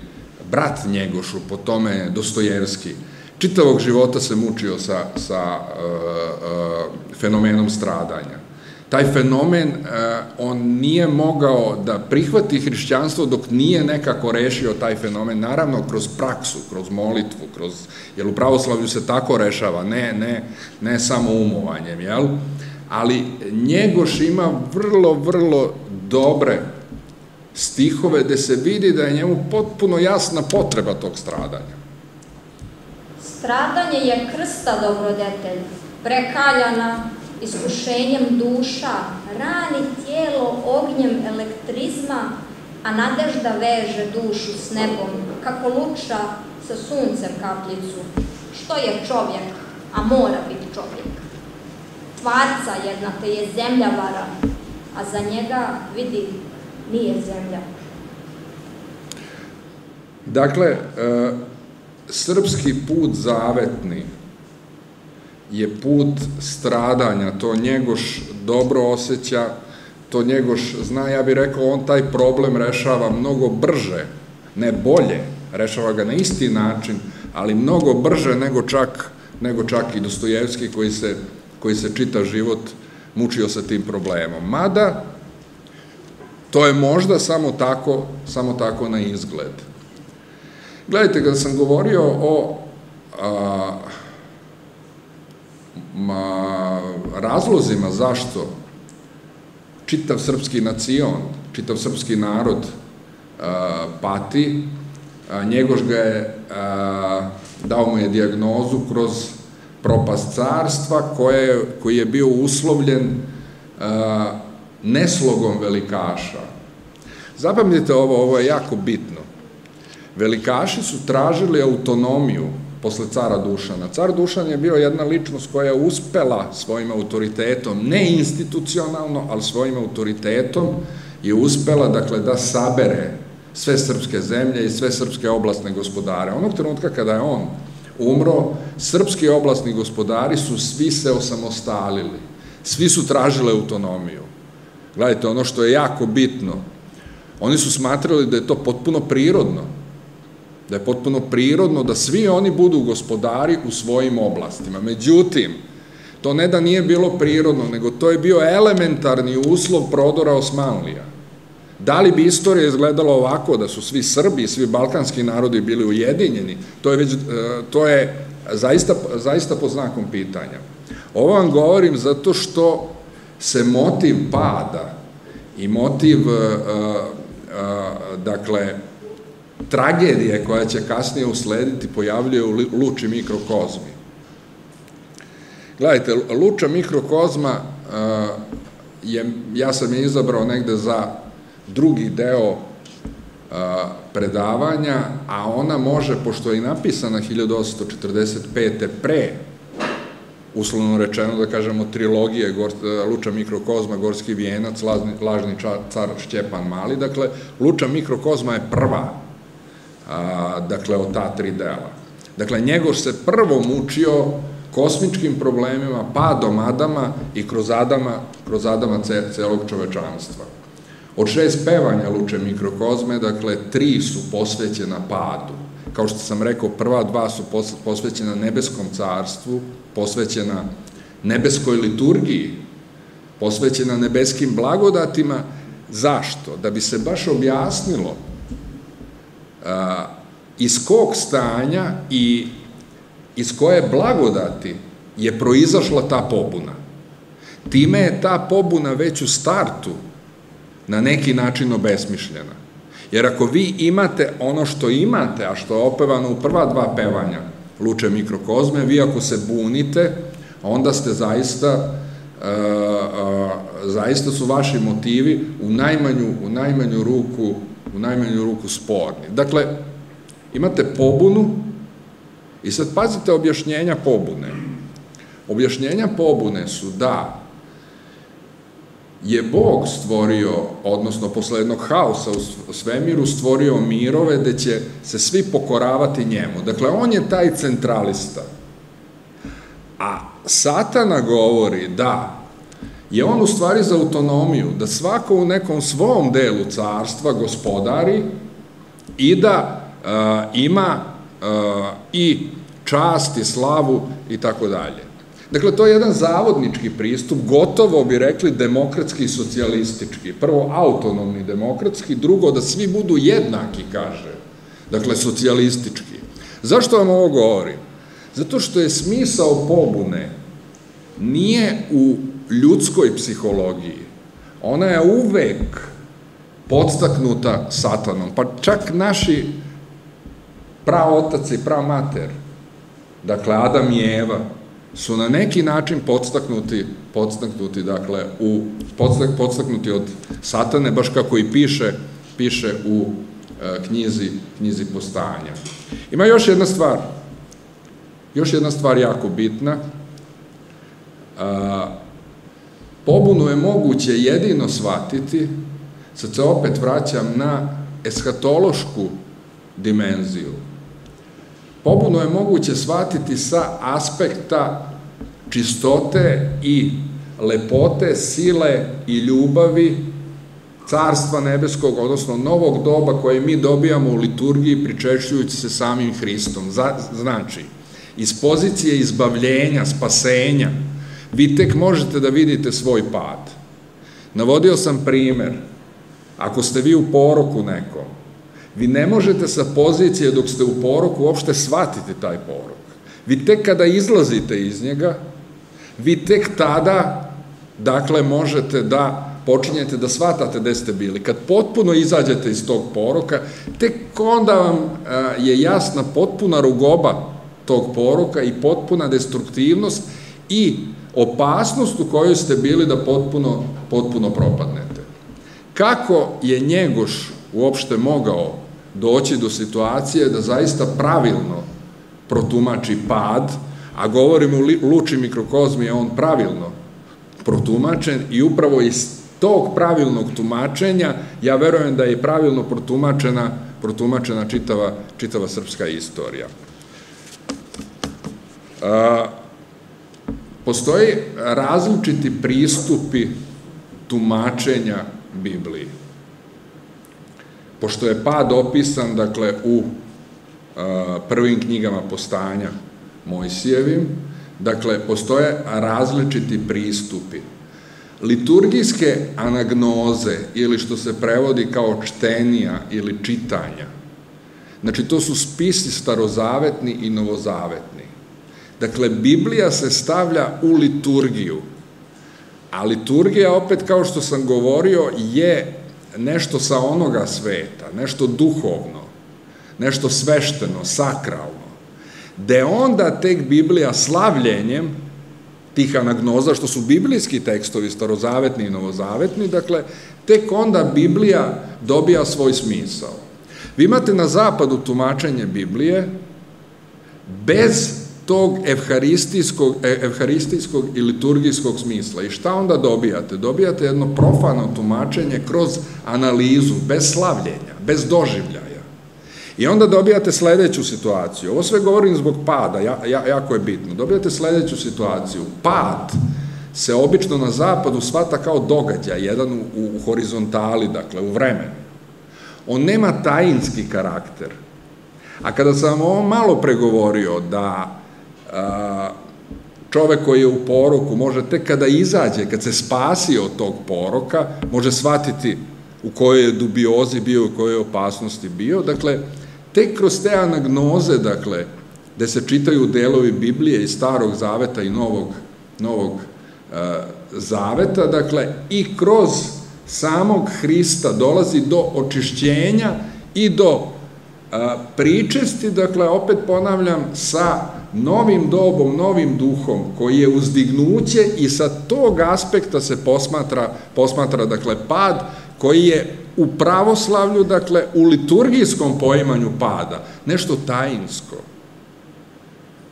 brat Njegošu, po tome Dostojevski, čitavog života se mučio sa, sa uh, uh, fenomenom stradanja taj fenomen, e, on nije mogao da prihvati hrišćanstvo dok nije nekako rešio taj fenomen, naravno kroz praksu, kroz molitvu, kroz, jer u pravoslavlju se tako rešava, ne, ne, ne samo umovanjem, jel? Ali Njegoš ima vrlo, vrlo dobre stihove gde se vidi da je njemu potpuno jasna potreba tog stradanja. Stradanje je krsta dobrodetelj, prekaljana, iskušenjem duša, rani tijelo ognjem elektrizma, a nadežda veže dušu s nebom, kako luča sa suncem kapljicu. Što je čovjek, a mora biti čovjek? Tvarca jedna te je zemlja vara, a za njega, vidi, nije zemlja. Dakle, e, srpski put zavetni, je put stradanja, to Njegoš dobro osjeća, to Njegoš zna, ja bih rekao, on taj problem rešava mnogo brže, ne bolje, rešava ga na isti način, ali mnogo brže nego čak, nego čak i Dostojevski koji se, koji se čita život mučio sa tim problemom. Mada, to je možda samo tako, samo tako na izgled. Gledajte, kada sam govorio o a, ma, razlozima zašto čitav srpski nacion, čitav srpski narod pati, Njegoš ga je, dao mu je diagnozu kroz propast carstva koje, koji je bio uslovljen neslogom velikaša. Zapamtite ovo, ovo je jako bitno. Velikaši su tražili autonomiju posle cara Dušana. Car Dušan je bio jedna ličnost koja je uspela svojim autoritetom, ne institucionalno, ali svojim autoritetom je uspela, dakle, da sabere sve srpske zemlje i sve srpske oblastne gospodare. Onog trenutka kada je on umro, srpski oblastni gospodari su svi se osamostalili. Svi su tražili autonomiju. Gledajte, ono što je jako bitno, oni su smatrali da je to potpuno prirodno, da je potpuno prirodno da svi oni budu gospodari u svojim oblastima. Međutim, to ne da nije bilo prirodno, nego to je bio elementarni uslov prodora Osmanlija. Da li bi istorija izgledala ovako, da su svi Srbi svi balkanski narodi bili ujedinjeni, to je, već, e, to je zaista, zaista po znakom pitanja. Ovo vam govorim zato što se motiv pada i motiv, e, e, dakle, tragedije koja će kasnije uslediti pojavljuje u luči mikrokozmi. Gledajte, luča mikrokozma je, ja sam je izabrao negde za drugi deo predavanja, a ona može, pošto je i napisana 1845. pre, uslovno rečeno da kažemo trilogije Luča mikrokozma, Gorski vijenac, lažni car Šćepan Mali, dakle, Luča mikrokozma je prva a, dakle, o ta tri dela. Dakle, Njegoš se prvo mučio kosmičkim problemima, padom Adama i kroz Adama, kroz Adama celog čovečanstva. Od šest pevanja Luče mikrokozme, dakle, tri su posvećena padu. Kao što sam rekao, prva dva su posvećena nebeskom carstvu, posvećena nebeskoj liturgiji, posvećena nebeskim blagodatima. Zašto? Da bi se baš objasnilo iz kog stanja i iz koje blagodati je proizašla ta pobuna. Time je ta pobuna već u startu na neki način obesmišljena. Jer ako vi imate ono što imate, a što je opevano u prva dva pevanja Luče mikrokozme, vi ako se bunite, onda ste zaista zaista su vaši motivi u najmanju, u najmanju ruku u najmanju ruku sporni. Dakle, imate pobunu I sad pazite objašnjenja pobune. Objašnjenja pobune su da je Bog stvorio, odnosno posle jednog haosa u svemiru, stvorio mirove gde će se svi pokoravati njemu. Dakle, on je taj centralista. A Satana govori da je on u stvari za autonomiju, da svako u nekom svom delu carstva gospodari i da uh, ima uh, i čast i slavu i tako dalje. Dakle, to je jedan zavodnički pristup, gotovo bi rekli demokratski i socijalistički. Prvo, autonomni demokratski, drugo, da svi budu jednaki, kaže. Dakle, socijalistički. Zašto vam ovo govorim? Zato što je smisao pobune nije u ljudskoj psihologiji. Ona je uvek podstaknuta satanom. Pa čak naši praotac i pramater, dakle Adam i Eva, su na neki način podstaknuti, podstaknuti, dakle, u, podstak, podstaknuti od satane, baš kako i piše, piše u e, knjizi, knjizi postanja. Ima još jedna stvar, još jedna stvar jako bitna, a, pobunu je moguće jedino shvatiti, sad se opet vraćam na eshatološku dimenziju, Pobunu je moguće shvatiti sa aspekta čistote i lepote, sile i ljubavi carstva nebeskog, odnosno novog doba koje mi dobijamo u liturgiji pričešćujući se samim Hristom. Znači, iz pozicije izbavljenja, spasenja, vi tek možete da vidite svoj pad. Navodio sam primer, ako ste vi u poroku nekom, Vi ne možete sa pozicije dok ste u poroku uopšte shvatiti taj porok. Vi tek kada izlazite iz njega, vi tek tada, dakle, možete da počinjete da shvatate gde ste bili. Kad potpuno izađete iz tog poroka, tek onda vam je jasna potpuna rugoba tog poroka i potpuna destruktivnost i opasnost u kojoj ste bili da potpuno, potpuno propadnete. Kako je Njegoš uopšte mogao doći do situacije da zaista pravilno protumači pad, a govorimo u luči mikrokozmi je on pravilno protumačen i upravo iz tog pravilnog tumačenja ja verujem da je pravilno protumačena, protumačena čitava, čitava srpska istorija. A, postoji različiti pristupi tumačenja Biblije pošto je pad opisan, dakle, u prvim knjigama postanja Mojsijevim, dakle, postoje različiti pristupi. Liturgijske anagnoze, ili što se prevodi kao čtenija ili čitanja, znači to su spisi starozavetni i novozavetni. Dakle, Biblija se stavlja u liturgiju, a liturgija, opet kao što sam govorio, je nešto sa onoga sveta, nešto duhovno, nešto svešteno, sakralno, gde onda tek Biblija slavljenjem tih anagnoza, što su biblijski tekstovi, starozavetni i novozavetni, dakle, tek onda Biblija dobija svoj smisao. Vi imate na zapadu tumačenje Biblije bez tog e, evharistijskog i liturgijskog smisla. I šta onda dobijate? Dobijate jedno profano tumačenje kroz analizu, bez slavljenja, bez doživljaja. I onda dobijate sledeću situaciju. Ovo sve govorim zbog pada, ja, ja, jako je bitno. Dobijate sledeću situaciju. Pad se obično na zapadu svata kao događaj, jedan u, u horizontali, dakle, u vremenu. On nema tajinski karakter. A kada sam ovo malo pregovorio da čovek koji je u poroku može tek kada izađe, kad se spasi od tog poroka, može shvatiti u kojoj je dubiozi bio, u kojoj je opasnosti bio. Dakle, tek kroz te anagnoze, dakle, gde se čitaju delovi Biblije i Starog Zaveta i Novog, novog uh, Zaveta, dakle, i kroz samog Hrista dolazi do očišćenja i do uh, pričesti, dakle, opet ponavljam, sa novim dobom, novim duhom, koji je uzdignuće i sa tog aspekta se posmatra, posmatra dakle, pad koji je u pravoslavlju, dakle, u liturgijskom poimanju pada, nešto tajinsko.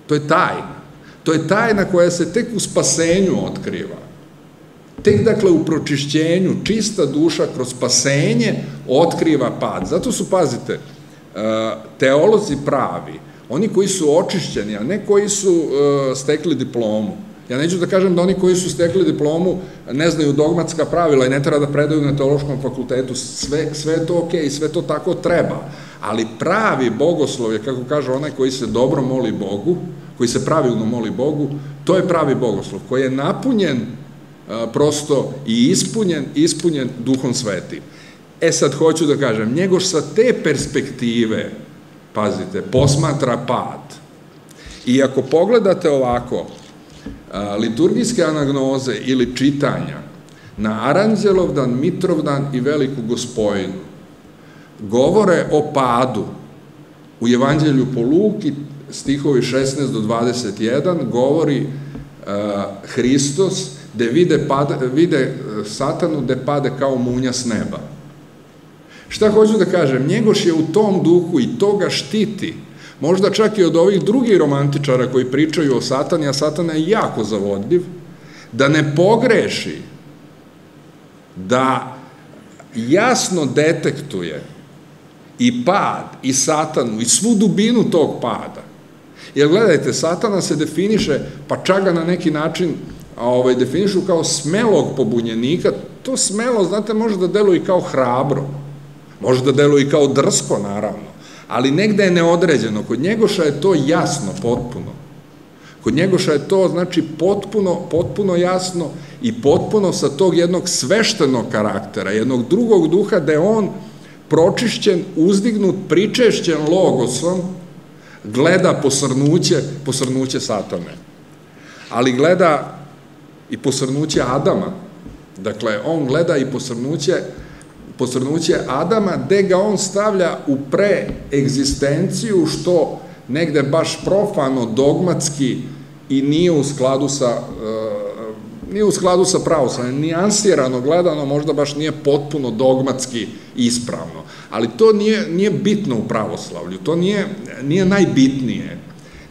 To je tajna. To je tajna koja se tek u spasenju otkriva. Tek dakle u pročišćenju čista duša kroz spasenje otkriva pad. Zato su, pazite, e, teolozi pravi, oni koji su očišćeni, a ne koji su e, stekli diplomu. Ja neću da kažem da oni koji su stekli diplomu ne znaju dogmatska pravila i ne treba da predaju na teološkom fakultetu. Sve, sve je to okej, sve to tako treba. Ali pravi bogoslov je, kako kaže onaj koji se dobro moli Bogu, koji se pravilno moli Bogu, to je pravi bogoslov, koji je napunjen prosto i ispunjen, ispunjen duhom svetim. E sad hoću da kažem, njegoš sa te perspektive, pazite, posmatra pad. I ako pogledate ovako, liturgijske anagnoze ili čitanja na Aranđelovdan, Mitrovdan i Veliku gospojinu govore o padu u Evanđelju po Luki, stihovi 16 do 21, govori Hristos gde vide, vide e, satanu gde pade kao munja s neba. Šta hoću da kažem? Njegoš je u tom duhu i to ga štiti. Možda čak i od ovih drugih romantičara koji pričaju o satani, a satana je jako zavodljiv, da ne pogreši, da jasno detektuje i pad, i satanu, i svu dubinu tog pada. Jer gledajte, satana se definiše, pa čak ga na neki način ovaj, definišu kao smelog pobunjenika, to smelo, znate, može da deluje i kao hrabro, može da deluje i kao drsko, naravno, ali negde je neodređeno. Kod Njegoša je to jasno, potpuno. Kod Njegoša je to, znači, potpuno, potpuno jasno i potpuno sa tog jednog sveštenog karaktera, jednog drugog duha, da je on pročišćen, uzdignut, pričešćen logosom, gleda posrnuće, posrnuće satane. Ali gleda i posrnuće Adama. Dakle, on gleda i posrnuće, posrnuće Adama, gde ga on stavlja u preegzistenciju, što negde baš profano, dogmatski i nije u skladu sa uh, nije u skladu sa pravoslavljem, nijansirano gledano, možda baš nije potpuno dogmatski ispravno, ali to nije, nije bitno u pravoslavlju, to nije, nije najbitnije.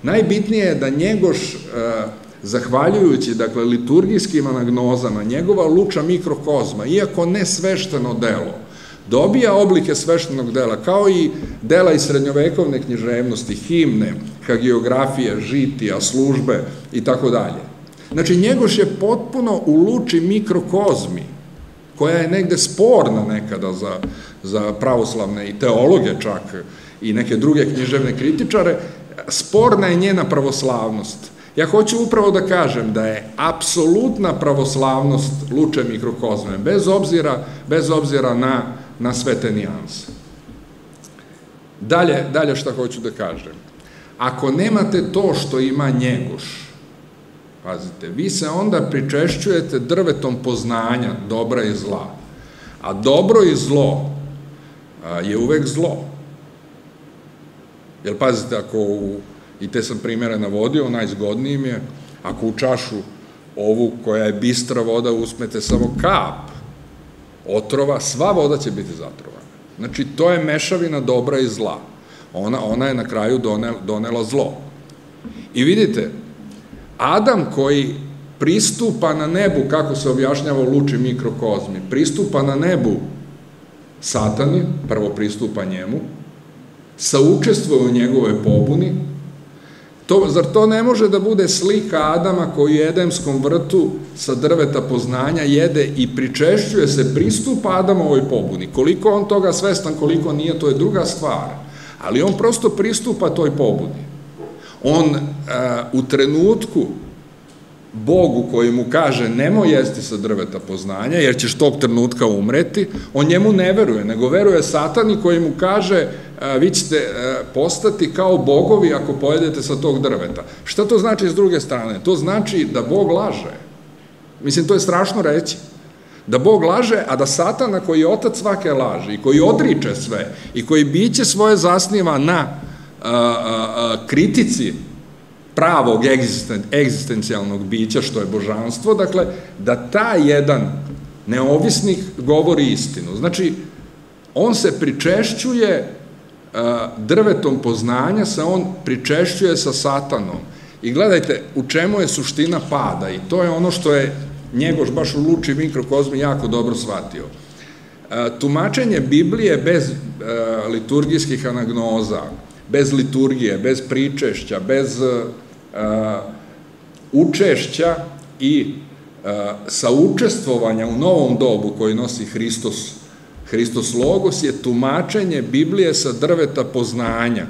Najbitnije je da Njegoš uh, zahvaljujući, dakle, liturgijskim anagnozama, njegova luča mikrokozma, iako ne svešteno delo, dobija oblike sveštenog dela, kao i dela iz srednjovekovne književnosti, himne, hagiografije, žitija, službe i tako dalje. Znači, njegoš je potpuno u luči mikrokozmi, koja je negde sporna nekada za, za pravoslavne i teologe čak i neke druge književne kritičare, sporna je njena pravoslavnost Ja hoću upravo da kažem da je apsolutna pravoslavnost luče mikrokozme, bez obzira, bez obzira na, na sve te nijanse. Dalje, dalje šta hoću da kažem. Ako nemate to što ima njegoš, pazite, vi se onda pričešćujete drvetom poznanja dobra i zla. A dobro i zlo je uvek zlo. Jer pazite, ako u i te sam primere navodio, najzgodnijim je, ako u čašu ovu koja je bistra voda usmete samo kap otrova, sva voda će biti zatrovana. Znači, to je mešavina dobra i zla. Ona, ona je na kraju donela, zlo. I vidite, Adam koji pristupa na nebu, kako se objašnjava u luči mikrokozmi, pristupa na nebu satani, prvo pristupa njemu, saučestvuje u njegove pobuni, To, zar to ne može da bude slika Adama koji u Edemskom vrtu sa drveta poznanja jede i pričešćuje se pristup Adamovoj pobuni? Koliko on toga svestan, koliko nije, to je druga stvar. Ali on prosto pristupa toj pobuni. On a, u trenutku Bogu koji mu kaže nemoj jesti sa drveta poznanja jer ćeš tog trenutka umreti, on njemu ne veruje, nego veruje satani koji mu kaže vi ćete postati kao bogovi ako pojedete sa tog drveta. Šta to znači s druge strane? To znači da Bog laže. Mislim, to je strašno reći. Da Bog laže, a da satana koji je otac svake laži i koji odriče sve i koji biće svoje zasniva na a, kritici pravog egzisten, egzistencijalnog bića, što je božanstvo, dakle, da ta jedan neovisnik govori istinu. Znači, on se pričešćuje drvetom poznanja, se on pričešćuje sa satanom. I gledajte, u čemu je suština pada i to je ono što je Njegoš baš u Luči mikrokozmi jako dobro shvatio. E, tumačenje Biblije bez e, liturgijskih anagnoza, bez liturgije, bez pričešća, bez e, učešća i saučestvovanja u novom dobu koji nosi Hristos, Hristos Logos je tumačenje Biblije sa drveta poznanja.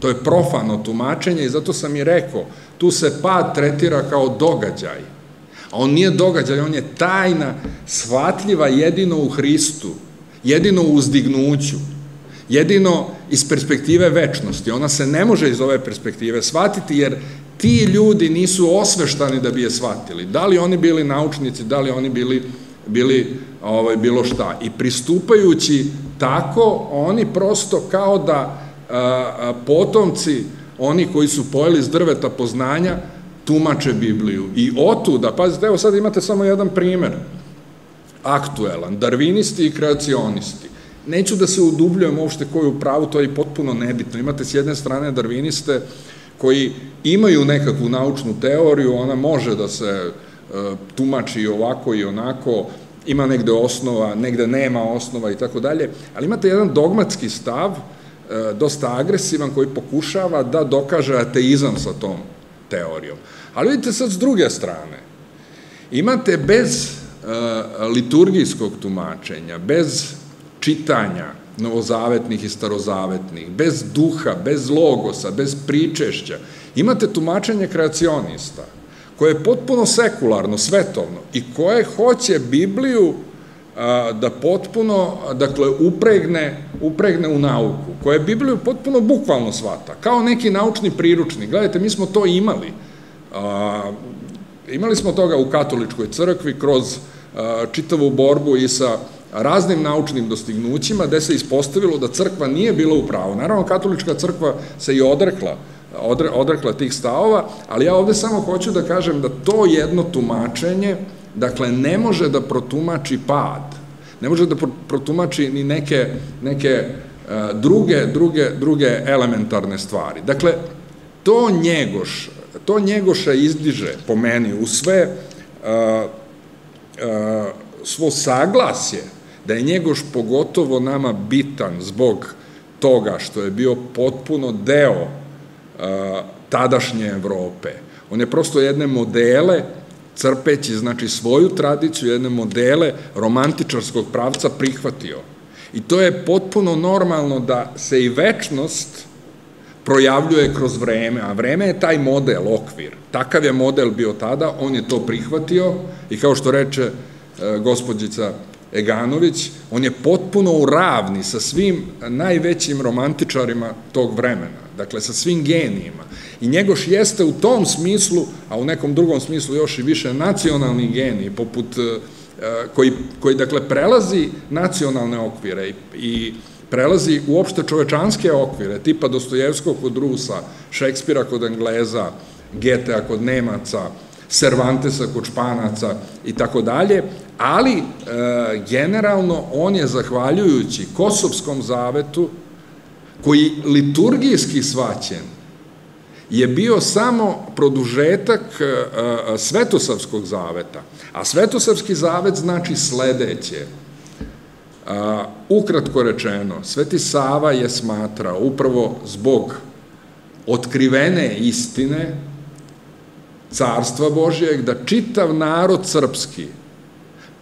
To je profano tumačenje i zato sam i rekao, tu se pad tretira kao događaj. A on nije događaj, on je tajna, shvatljiva jedino u Hristu, jedino u uzdignuću, jedino iz perspektive večnosti. Ona se ne može iz ove perspektive shvatiti, jer ti ljudi nisu osveštani da bi je shvatili. Da li oni bili naučnici, da li oni bili, bili ovaj, bilo šta. I pristupajući tako, oni prosto kao da a, a, potomci, oni koji su pojeli s drveta poznanja, tumače Bibliju. I otuda, pazite, evo sad imate samo jedan primer, aktuelan, darvinisti i kreacionisti. Neću da se udubljujem uopšte koji u pravu, to je potpuno nebitno. Imate s jedne strane darviniste koji imaju nekakvu naučnu teoriju, ona može da se e, tumači ovako i onako, ima negde osnova, negde nema osnova i tako dalje, ali imate jedan dogmatski stav, e, dosta agresivan, koji pokušava da dokaže ateizam sa tom teorijom. Ali vidite sad s druge strane, imate bez uh, liturgijskog tumačenja, bez čitanja novozavetnih i starozavetnih, bez duha, bez logosa, bez pričešća, imate tumačenje kreacionista, koje je potpuno sekularno, svetovno i koje hoće Bibliju da potpuno, dakle, upregne, upregne u nauku, koje Bibliju potpuno bukvalno svata, kao neki naučni priručnik. Gledajte, mi smo to imali. Imali smo toga u katoličkoj crkvi kroz čitavu borbu i sa raznim naučnim dostignućima, gde se ispostavilo da crkva nije bila u pravu. Naravno, katolička crkva se i odrekla odrekla tih stavova, ali ja ovde samo hoću da kažem da to jedno tumačenje, dakle, ne može da protumači pad, ne može da protumači ni neke, neke druge, druge, druge elementarne stvari. Dakle, to njegoš, to njegoša izdiže, po meni, u sve svo saglasje da je njegoš pogotovo nama bitan zbog toga što je bio potpuno deo tadašnje Evrope. On je prosto jedne modele, crpeći, znači, svoju tradiciju, jedne modele romantičarskog pravca prihvatio. I to je potpuno normalno da se i večnost projavljuje kroz vreme, a vreme je taj model, okvir. Takav je model bio tada, on je to prihvatio i kao što reče e, gospođica Eganović, on je potpuno u ravni sa svim najvećim romantičarima tog vremena, dakle sa svim genijima. I njegoš jeste u tom smislu, a u nekom drugom smislu još i više nacionalni geniji, poput e, koji, koji dakle prelazi nacionalne okvire i, i prelazi uopšte čovečanske okvire, tipa Dostojevskog kod Rusa, Šekspira kod Engleza, Getea kod Nemaca, Cervantesa kod Španaca i tako dalje, ali e, generalno on je zahvaljujući Kosovskom zavetu, koji liturgijski svaćen, je bio samo produžetak e, e, Svetosavskog zaveta. A Svetosavski zavet znači sledeće. Ukratko rečeno, Sveti Sava je smatrao upravo zbog otkrivene istine carstva Božijeg da čitav narod srpski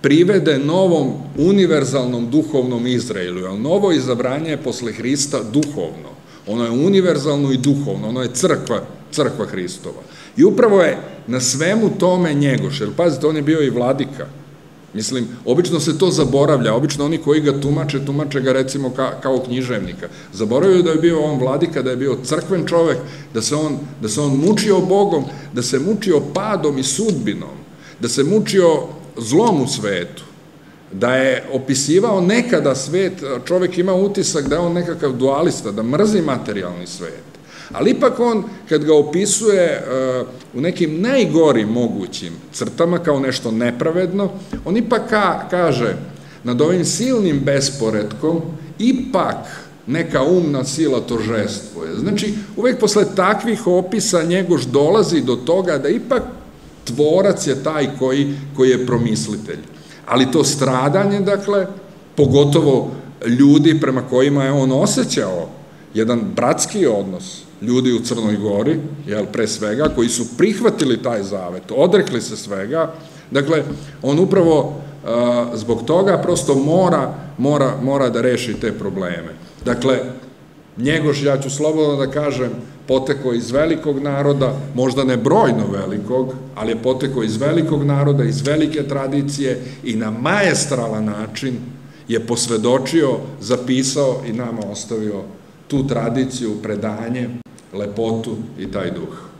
privede novom univerzalnom duhovnom Izraelu, jer novo izabranje je posle Hrista duhovno. Ono je univerzalno i duhovno, ono je crkva, crkva Hristova. I upravo je na svemu tome njegoš, jer pazite, on je bio i vladika. Mislim, obično se to zaboravlja, obično oni koji ga tumače, tumače ga recimo ka, kao književnika. Zaboravljaju da je bio on vladika, da je bio crkven čovek, da se on, da se on mučio Bogom, da se mučio padom i sudbinom, da se mučio zlom u svetu, da je opisivao nekada svet, čovek ima utisak da je on nekakav dualista, da mrzi materijalni svet. Ali ipak on, kad ga opisuje uh, u nekim najgorim mogućim crtama kao nešto nepravedno, on ipak ka, kaže nad ovim silnim besporedkom ipak neka umna sila to žestvuje. Znači, uvek posle takvih opisa Njegoš dolazi do toga da ipak tvorac je taj koji, koji je promislitelj. Ali to stradanje, dakle, pogotovo ljudi prema kojima je on osjećao jedan bratski odnos, ljudi u Crnoj Gori, jel, pre svega, koji su prihvatili taj zavet, odrekli se svega, dakle, on upravo zbog toga prosto mora, mora, mora da reši te probleme. Dakle, Njegoš, ja ću slobodno da kažem, poteko iz velikog naroda, možda ne brojno velikog, ali je poteko iz velikog naroda, iz velike tradicije i na majestralan način je posvedočio, zapisao i nama ostavio tu tradiciju, predanje, lepotu i taj duh.